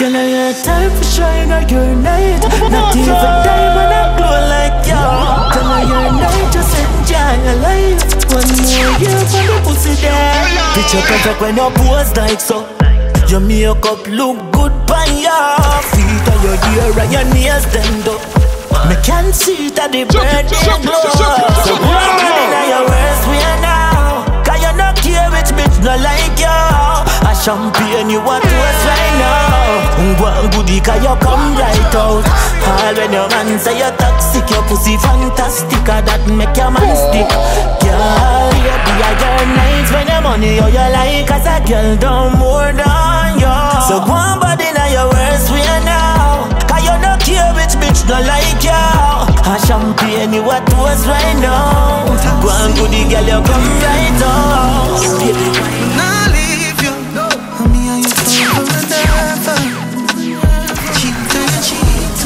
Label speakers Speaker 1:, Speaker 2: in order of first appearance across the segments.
Speaker 1: Girl, I your time for shine on your night. Not even diamond I glow like you. Girl, I your night just enjoy your life. One more year for the pussy there. Picture perfect when you pose like so. Your makeup look good by your feet. And your hair and your nails done up Me can't see it at the birthday glow So woman in your worst way now Cause no like you A champagne you want to us right now. One goodie cause you come right out. All when your man say you toxic Your pussy fantastic. That make your man stick. Girl, you be a girl nights When your money you you like Cause a girl done more than you So go on body now your worst way now you not care which bitch no like you A champagne you want to us right now One goodie girl you come right out
Speaker 2: Nah, leave you. And me and you forever and ever. Cheat and you cheat.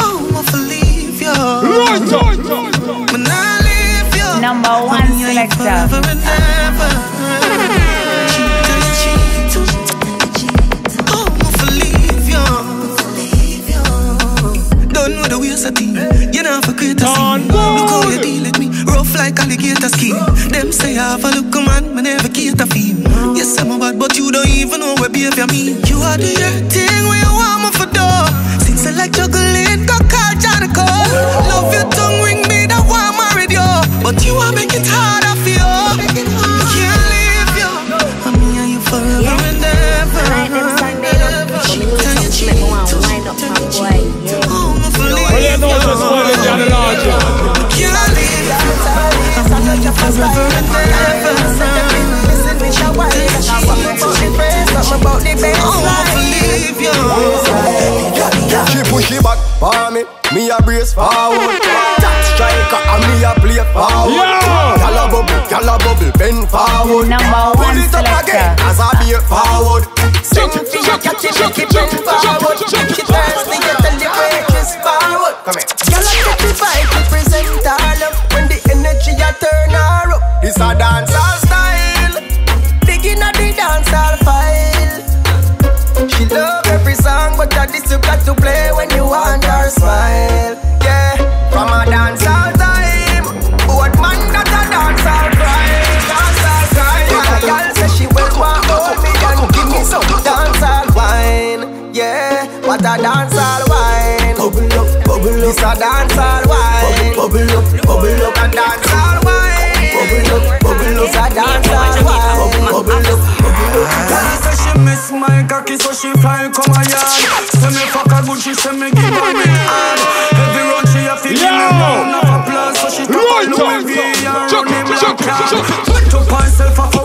Speaker 2: Oh, I'm for leave you. But nah, leave you.
Speaker 3: Number
Speaker 2: And
Speaker 3: one
Speaker 2: me and you
Speaker 3: selector.
Speaker 2: Don't know the ways of thing. You know for create a scene. Look how you deal with me. Rough like alligator skin. Them say I have a look man, me never cater for him. Yes, I'm a bad, but you don't even know what behavior mean. You are the thing where you want me for door. Since I like juggling, go call Janico. Love your tongue ring me, that one married you. But you are make I'm me and you forever and ever. Oh, I believe you.
Speaker 4: She push it back for me, me a brace forward. Top striker and me a play forward.
Speaker 5: Yeah.
Speaker 4: Gyal a bubble, gyal a bubble, bend forward.
Speaker 3: Number
Speaker 4: Pull
Speaker 3: one
Speaker 4: it up
Speaker 3: selector.
Speaker 4: again as I be forward.
Speaker 2: Sing for your cat, you make it bend forward. She turns
Speaker 6: cocky so she fly come a yard Say me fuck her good she say me give her me hand Every run she a give me
Speaker 5: Yo!
Speaker 6: round of applause So she top
Speaker 5: Right
Speaker 6: on
Speaker 5: on.
Speaker 6: Louis V and run him like. Put up herself a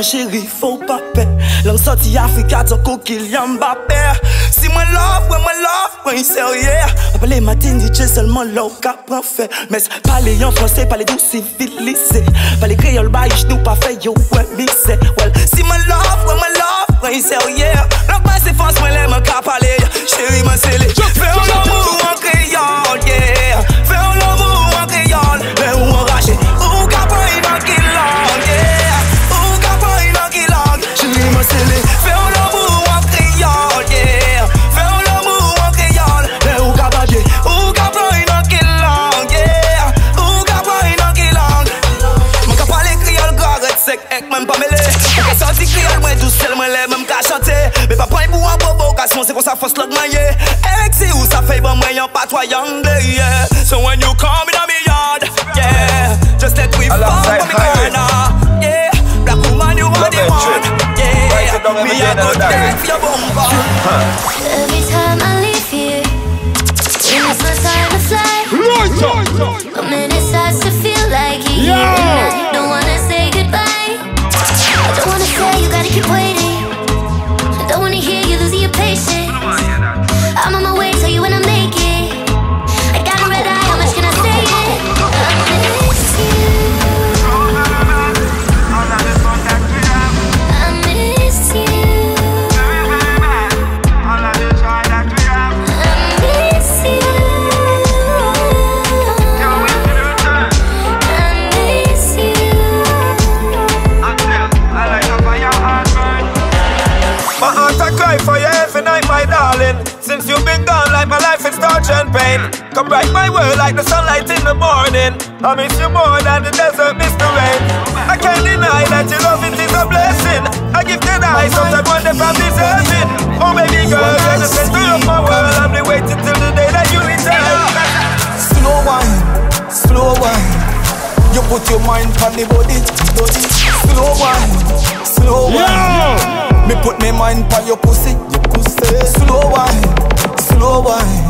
Speaker 1: Mon chéri, fò pa pe. Lèm soti Afrika, tò kokil yam ba pe Si mwen love, wè mwen love, wè yon serye. Apele matin DJ, selman lò ka pran fe Mes pale yon franse, pale dou sivilise. Pale kreyol ba yish nou pa fe yo wè mise Well, si mwen love, wè mwen love, wè yon serye. Lòk ba se fons mwen lè mwen ka pale. Chéri mwen sele. Fè yon lòmou an kreyol, yeah. Fè yon lòmou an kreyol, lè ou an kon sa fos log manye
Speaker 6: Excuse a favor when you're part of young day, yeah. So when you come in my yard, yeah, just let me fall
Speaker 7: Alongside
Speaker 6: from the corner, yeah. Black woman, you are the one, yeah. Me a go take for your bumper.
Speaker 7: Bright my world like the sunlight in the morning. I miss you more than the desert miss the rain. I can't deny that your love it is a blessing. I give the eye sometimes wonder if I'm deserving. Oh baby girl, you're the center of my world. I'm been waiting till the day that you return.
Speaker 8: Slow wine, slow wine. You put your mind on the body, body. Slow wine, slow wine. Me put me mind on your pussy, your pussy. Slow wine, slow wine.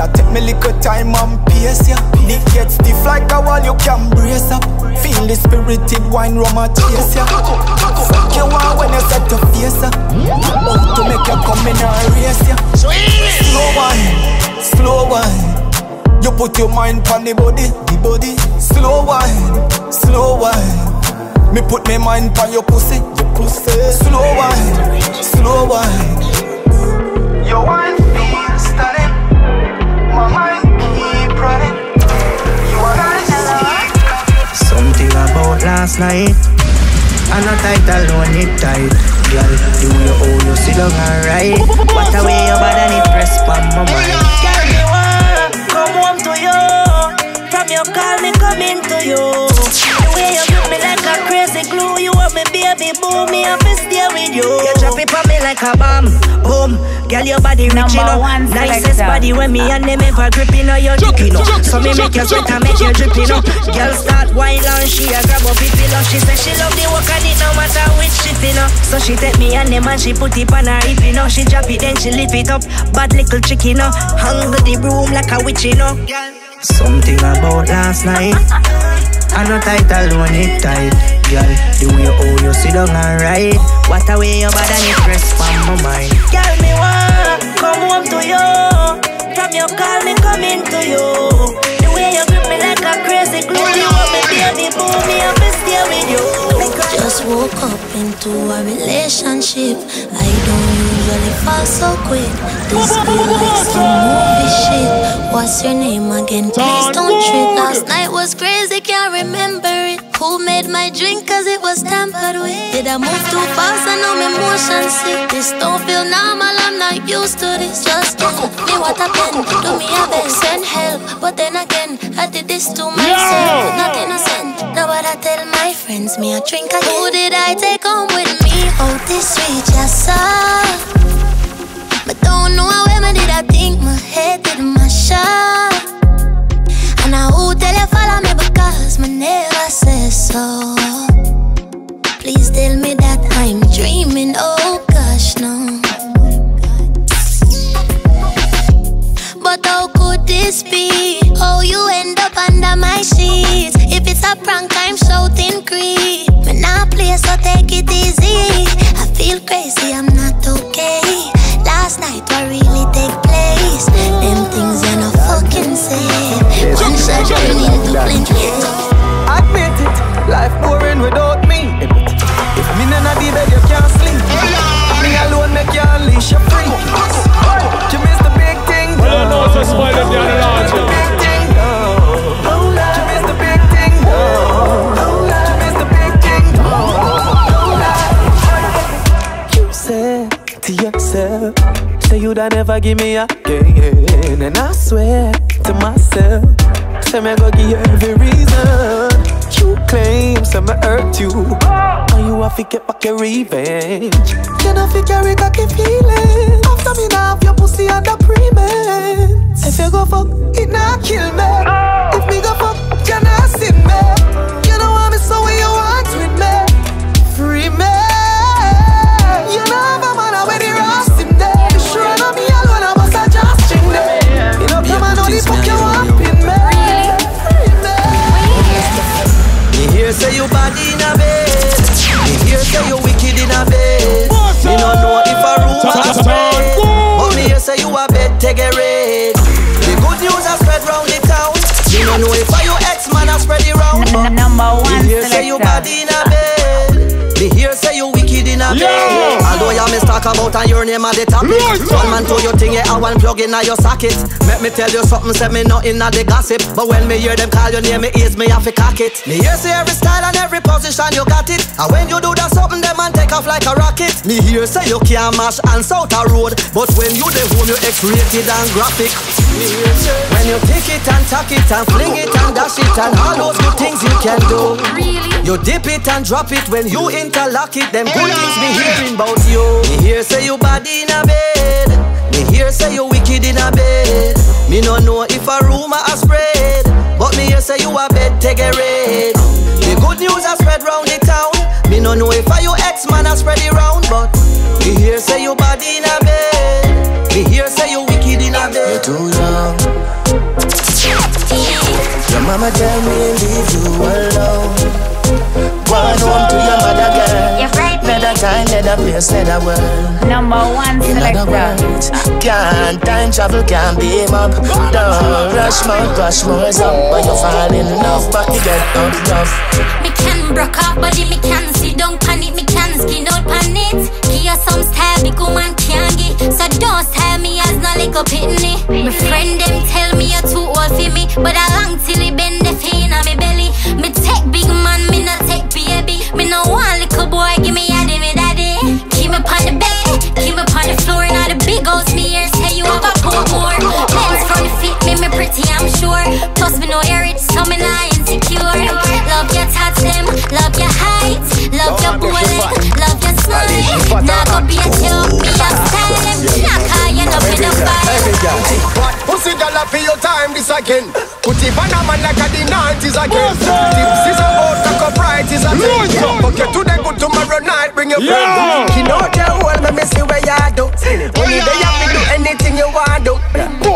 Speaker 8: Me a take me little time and pace ya. It get stiff like a wall, you can brace up. Feel the spirited wine rum a chase ya. Fuck you want when you set your face up. Out to make you come in and race ya. Slow wine, slow wine. You put your mind on the body, the body. Slow wine, slow wine. Me put me mind on your pussy, your pussy. Slow wine, slow wine.
Speaker 2: Your wine feels stunning.
Speaker 1: Last night. I'm not tight alone, it tight. Girl, the way you hold you sit down and right. What a way your press on my mind. Baby boo, me have to stay with you. You drop it on me like a bomb, boom. Girl, your body rich, you
Speaker 3: Number
Speaker 1: know.
Speaker 3: one
Speaker 1: Nicest body when me and them ever gripping on your dick, you know. So me make you sweat and make you drip, you know. Girl start whine and she a grab up it, you know. She say she love the work and it no matter which shit, you know. So she take me and them and she put it on her hip, you know. She drop it then she lift it up, bad little chick, you know. Hung the broom like a witch, you know. Something about last night. I know tight alone it tight, girl. The way you hold you sit down and ride. What a way your body it press on my mind. Girl, me want come home to you. From your call me coming to you. The way you grip me like a crazy glue. You want me baby boo, me have to stay with you.
Speaker 9: Just woke up into a relationship. I don't usually fall so quick. This feel like some movie shit. What's your name again? Please don't trip. Last night was crazy, can't remember. Who made my drink cause it was tampered with? Did I move too fast? I know my motion sick. This don't feel normal, I'm not used to this. Just tell oh, me what happened. Oh, Do me a oh, best, send help. But then again, I did this to myself. Not innocent. Now what I tell my friends, me a drink again. Who did I take home with me? Oh, this sweet, yes, sir. But don't know how when did I think my head did my shot. And I who tell you follow me because me never said so. Please tell me that I'm dreaming. Oh gosh, no. But how could this be? Oh, you end up under my sheets. If it's a prank, I'm shouting creep. Me not play, so take it easy. I feel crazy, I'm not okay. Last night, what really I
Speaker 8: admit it, life boring without me. If me none the bed, you can't sleep. Me alone make you unleash your free. You miss the big thing.
Speaker 10: You know spoiler down the
Speaker 8: yourself, say you the
Speaker 6: never give me again. And I swear to myself, say me go give you every reason. You claim say me hurt you, and you have to get back your revenge. You know fi carry cocky feeling after me now have your pussy under prement. If you go fuck, it not kill me. If me go fuck, you not sin me. You know me so when you
Speaker 3: Number one
Speaker 11: Me hear say you bad
Speaker 3: selector.
Speaker 11: in a bed. Me hear say you in a bed. Although you miss talk about and your name at the topic. One man to your thing, yeah, I want plug in a your socket. Make me tell you something, say me not in a the gossip. But when me hear them call your name, me ears me have to cock it. Me hear say every style and every position you got it. And when you do that something, them man take off like a rocket. Me hear say you can't mash and south a road. But when you the home, you X-rated and graphic. Me hear say when you take it and tuck it and fling it and dash it and all those good things you can do. You dip it and drop it when you interlock it. Them good things me hearing about you. Me hear say you bad in a bed. Me hear say you wicked in a bed. Me no know if a rumor a spread, but me hear say you a bed take a raid. The good news a spread round the town. Me no know if a you ex man a spread it round, but me hear say you bad in a bed. Me hear say you wicked in a bed.
Speaker 12: You're too young. Your mama tell me leave you time, another place, another world.
Speaker 3: Number one
Speaker 12: In other
Speaker 3: selector.
Speaker 12: words, can't time travel, can't beam up. Don't rush more, rush more is up. But you fall in love, but you get up rough.
Speaker 13: Me can broke off body, me can sit down pan it, me can skin out pan it. Give some style, big woman can't get. So don't tell me as no little pitney. My friend them tell me you're too old for me, but I long till it bend the pain on me belly. Me take big man, me not take baby. Me no want me know you're rich, so me not insecure. Love your tats them, love your height, love your bullet, love your smile. Now go be a joke, be a style, them knock high, you know me the vibe.
Speaker 8: Pussy girl up for your time this again. Put it on a man like a the 90s again. Tips is about cock up right is a thing But get to the good tomorrow night bring your
Speaker 10: Yeah.
Speaker 8: friend You know the whole me me see where you do When you there you fi do anything you want do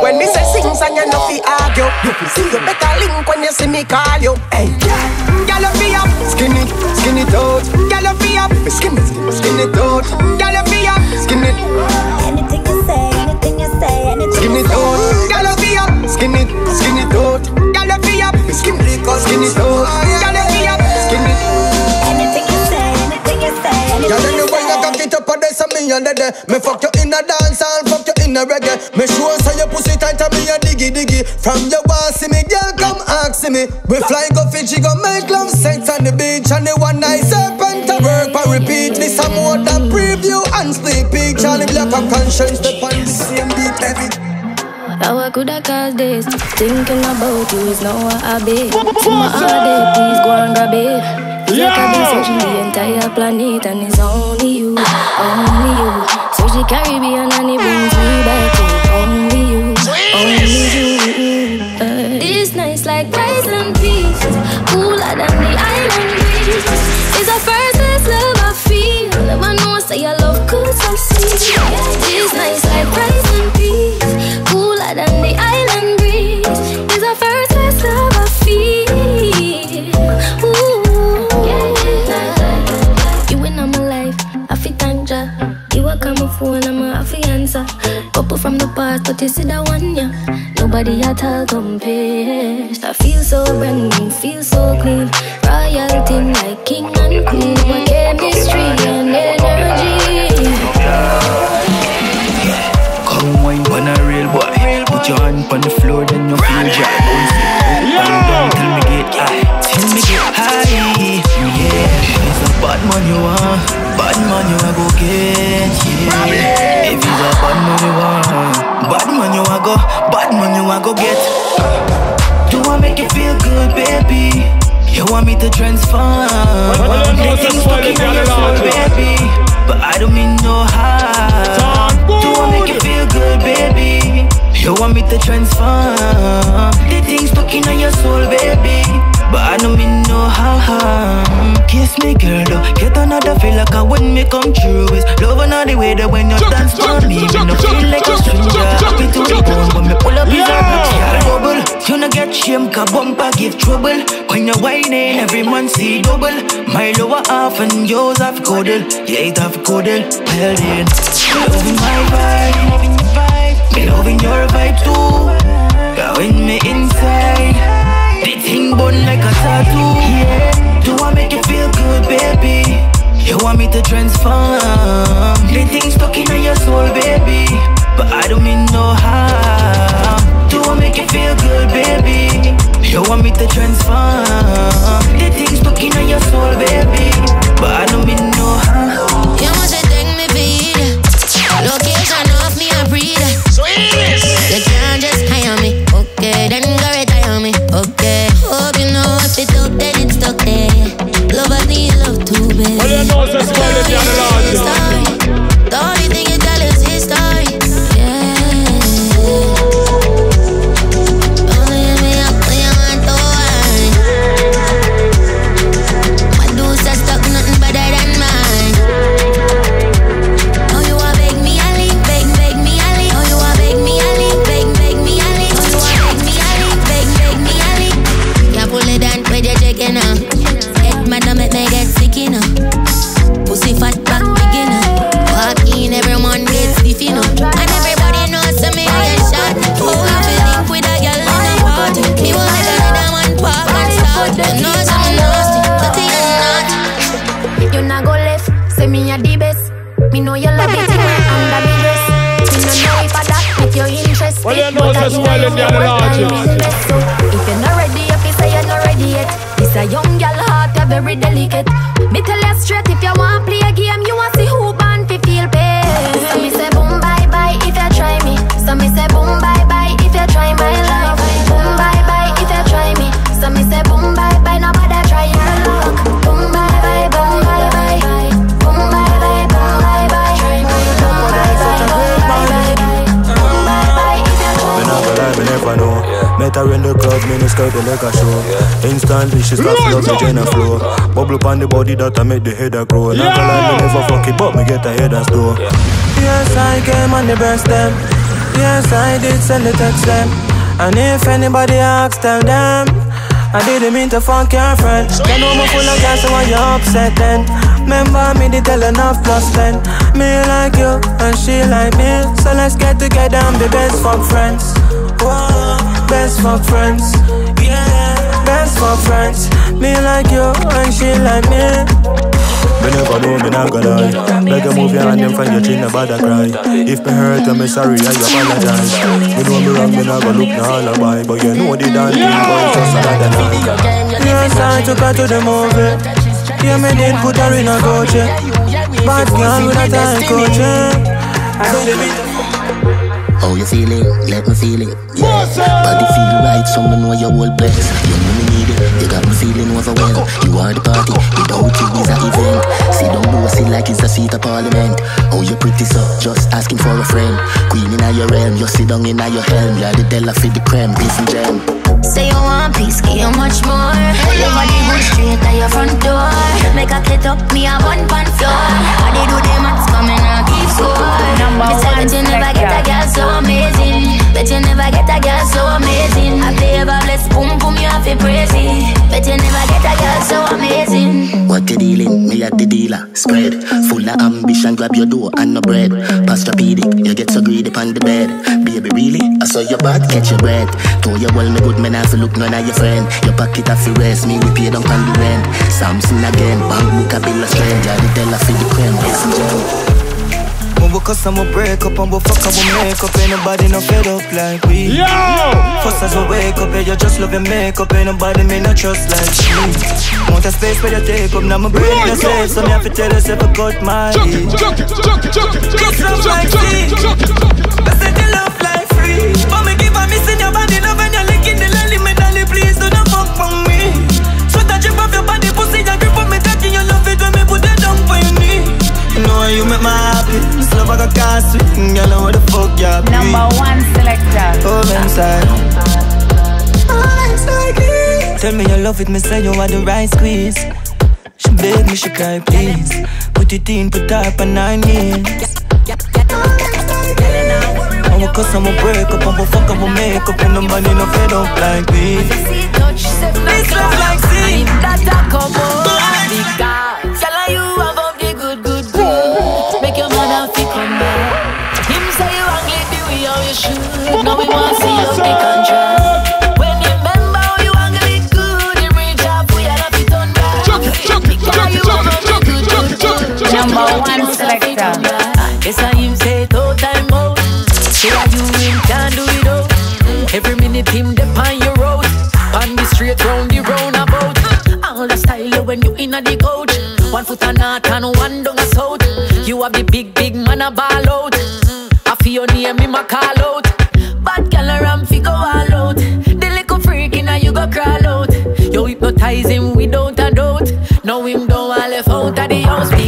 Speaker 8: When me say sing song you no fi argue You fi see you better link when you see me call you. Hey Girl you fi up. Skin it skin it out Girl you fi up. Skin it skin it out Girl you fi up. Skin it
Speaker 13: Anything you say, anything you say, anything
Speaker 8: Skin it out, gyal you fi up. Skin it, skin it out. Gyal you fi up. Skin it, skin it out. And me under there. Me fuck you in a dance and fuck you in a reggae. Me sure say your pussy tight and me a diggy diggy. From your want see me, girl come ask me. We fly go Fiji go make love sex on the beach and the one night serpent to work but repeat. This a more than preview and sleep peak. Charly Black and Konshens step on the same beat heavy.
Speaker 9: How I could have caused this? Thinking about you is now I be. See my heart please go and grab it. Feel like I've been searching the entire planet and it's only you, only you. Search the Caribbean and it brings me back to only you, only you. Uh, this night's like rice and peas, cooler than the island breeze. It's the first love I feel. Never know say your love could so sweet. Phone, I'm a fi answer. Couple from the past, but you see that one, yeah. Nobody at all compares. I feel so brand new, feel so clean. Royalty like king and queen. My chemistry and energy.
Speaker 12: Come wine on a real boy. Put your hand on the floor, then you feel dry. Bounce down till me get high. Till me get high. Bad man you want. Bad man you a go get. Yeah. If a a bad man you want. Bad man you a go, bad man you a go get. Do I make you feel good, baby? You want me to transform? Make things stuck in your soul, baby. But I don't mean no harm. Do I make you feel good, baby? You want me to transform? When me come true. It's love and all the way that when you dance for me, me no feel like a stranger. Happy to be born when me pull up is a yeah. bubble. You no get shame, cause bumper give trouble. When you're whining, every man see double. My lower half and yours have coded. Yeah, it have coded. Well then, me loving my vibe. Me loving your vibe too. Going me inside. The thing burn like a tattoo. Yeah. Do I make you feel good, baby? You want me to transform? The thing stuck in your soul, baby. But I don't mean no harm. Do I make you feel good, baby? You want me to transform? The thing stuck in your soul, baby. But I don't mean no harm.
Speaker 14: If
Speaker 15: you're not ready, if you say you're not ready yet, this a young girl heart, you very delicate. Me tell you straight,
Speaker 16: her in the club, me no the like a show. Instantly she start feel oxygen and flow. Bubble upon the body that I make the head a grow. Not gonna lie, me never fuck it, but me get a head and store.
Speaker 17: Yes, I came on the breast them. Yes, I did send the text them. And if anybody asks, tell them. I didn't mean to fuck your friend. They know me full of gas, so why you upset then? Remember me, the tell enough plus ten. Me like you, and she like me. So let's get together and be best fuck friends. Whoa, best for friends. Yeah, best for friends. Me like you, and she like me.
Speaker 16: Me never know, me not gonna lie. Like a movie your hand in front your chin, about to cry. If me hurt, I'm sorry, I apologize. Me know me wrong, me not gonna look no alibi. But you know the damn thing, boy, it's just another night.
Speaker 17: Yes, I took her to the movie. Yeah, me did put her in a coach. yeah. Bad girl with a time coach. yeah. I don't believe
Speaker 18: How you feeling? Let me feel it. Yeah. Body feel right, so me know your whole place. You know me need it. You got me feeling overwhelmed. You are the party. Without you is a event. See don't bossy like it's a seat of parliament. Oh, you're pretty so just asking for a friend. Queen in your realm, you sit down in your helm. You're the Della for the creme, beef and jam.
Speaker 14: Say you want peace, give you much more. Your body go straight to your front door. Make a kit up, me a one pan floor. How they do them mats coming and keep score.
Speaker 3: Number
Speaker 14: Me say
Speaker 3: one
Speaker 14: bet you never get a girl so amazing. Bet you never get a girl so amazing. I play a bless boom boom, you have to praise it. Bet you never get a girl so amazing.
Speaker 18: What you dealing? Me at the dealer. Spread. Full of ambition, grab your door and no bread. Pastrapedic, you get so greedy on the bed. Baby, really? I saw your bad, catch your breath. Told you well, me good man, to look none of your friend. Your pocket have to rest, me we pay down on the rent. Samson again, bank book a bill of strength. You're the Della for the creme, yes, and gem.
Speaker 1: we cuss and we break up and we'll fuck and we make up. Ain't nobody no fed up like we.
Speaker 19: Yo!
Speaker 1: First as we wake up, yeah, you just love your makeup. Ain't nobody me not trust like me. Want a space where you take up, now my brain in a slave. So me have to tell yourself I got my heat. This love like sea. I said you love like free. But me keep on missing your body love when you're licking the lily. Me dolly, please do not fuck for me. You know you make me happy. This love I got cast sweet. Girl, know what the fuck you be.
Speaker 3: Number one selector.
Speaker 1: Hold inside. Tell me you love it, me say you are the right squeeze. She beg me, she cry, please. Put it in, put up on nine years. And we cuss and we break up and we fuck and we make up And nobody no fed up like me This love like sea
Speaker 16: That a come on
Speaker 3: Number one selector.
Speaker 16: Yes, I him say no time out Say you him can't do it out Every minute him dep on your road. On the straight round the roundabout. All the style when you inna the coach. One foot a north and one down a south You have the big big man a ball out. I feel your name him a call out. Bad gal a ram fi go all out. The little freak inna you go crawl out. You hypnotize him without a doubt. Now him don't want left out of the house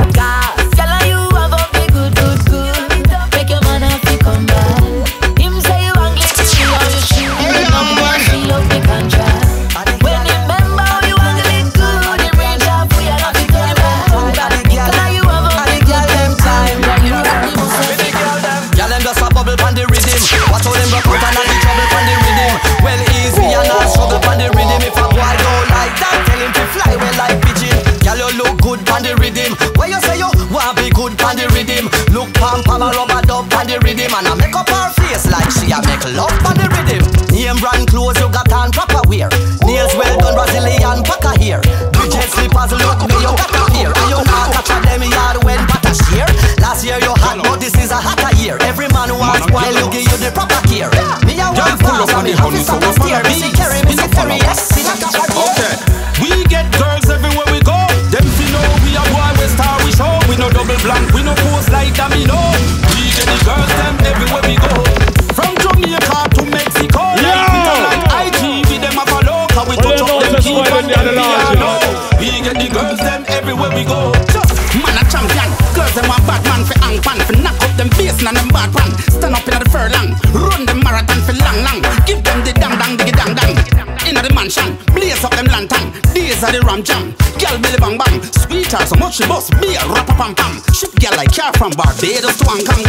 Speaker 18: from Barbados to Ankara. We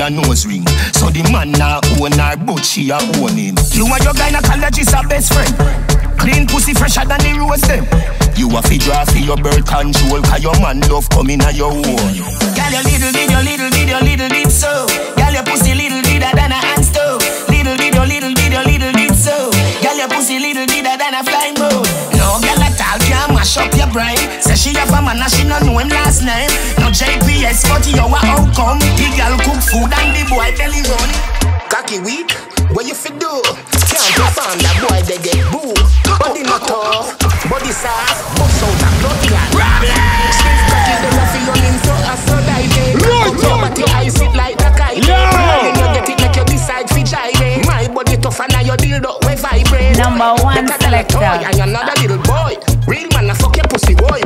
Speaker 20: your
Speaker 18: nose ring. So the man now own her, but she a own him.
Speaker 20: You and your gynecologist are best friend. Clean pussy fresher than the rose them.
Speaker 18: You a fi draw for your birth control, cause your man love coming at your own.
Speaker 20: Girl, your little bit, your little bit, your little bit so. Girl, your pussy she have a man and she no know him last name. No JPS, but you a outcome. The girl cook food and the boy belly run.
Speaker 18: Cocky weak, what you fi do? Can't perform that boy they get boo. Body not tough, body soft, bust out a blood clot.
Speaker 20: Stiff cocky, them a feel on into a so diving. Up your body, I sit like the kite. When you get it, make you decide fi gyrate. My body tough and now your dildo we vibrate.
Speaker 3: Number one
Speaker 20: Better than a toy
Speaker 3: selector.
Speaker 20: and another little boy. Real man, I fuck your pussy boy,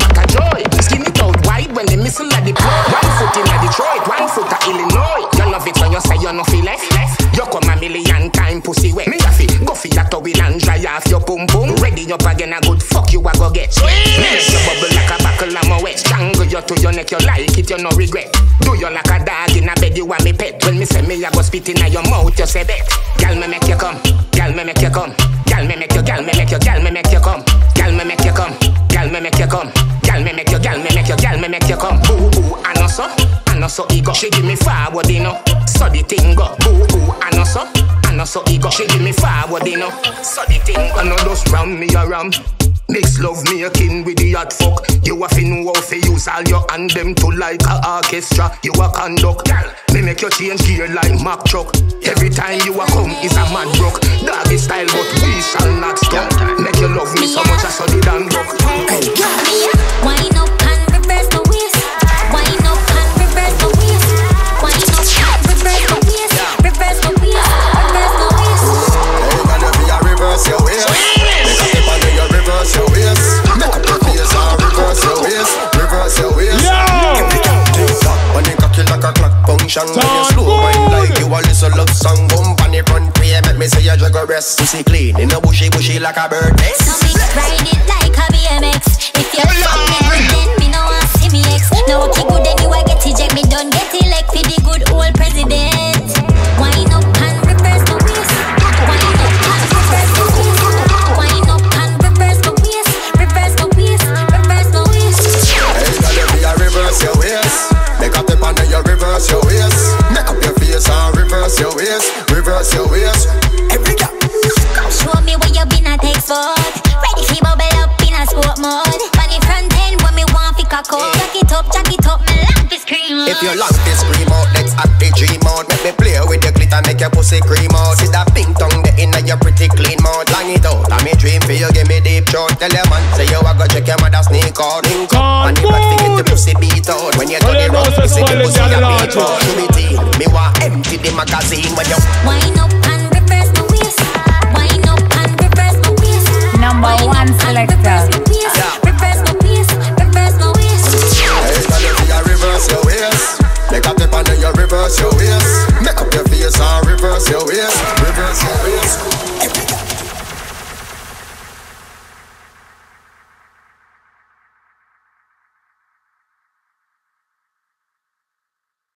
Speaker 20: You love it when you say you no feel left. You come pussy wet. Me it, go for your towel and dry off your pum pum. Ready up again, a good fuck you a go get. Make your bubble like a buckle of my wet. Strangle you to your neck, you like it, you no regret. Do you like a dog in a bed, you want me pet. When me say me, I go spit in your mouth, you say bet. Girl, me make you come. Girl, me make you come. Girl, me make you, girl, me make you, girl, me make you come. Girl, me make you come. Girl, me make you come. Girl, me make you, girl, me make you, girl, me make you come. Boo boo, I know so, I know so ego. She give me forward, you know. So the thing go. Boo boo, I know so, I know so ego. She give me forward, you know. So the thing go. I know those round me around. Mix love making with the hot fuck. You a fin know how fi use all your hand them to like a orchestra. You a conduct, girl. Me make you change gear like Mack truck. Every time you a come is a mad rock. Doggy style, but we shall not stop. Make you love me so much I saw the damn rock. Hey,
Speaker 2: Wind up
Speaker 13: rest. Pussy clean in a bushy bushy like a bird
Speaker 2: lock this scream
Speaker 13: out, let's act the dream out. Make me play with the glitter, make your pussy cream out. See that pink tongue, the inner your pretty clean mouth. Long it out, I me dream for you, give me deep throat. Tell your man, say yo, I go check your mother sneak out. Link up, and the black to get the pussy beat out. When you turn it round, you see the pussy a beat out. To me, team, me want empty the magazine when you
Speaker 2: wine
Speaker 13: up and reverse my waist. wine up and reverse my waist. Number one selector. Reverse my waist, reverse my waist. Reverse my waist.
Speaker 2: Reverse your waist reverse your ways. Make up your face and reverse your ways. Reverse your ways.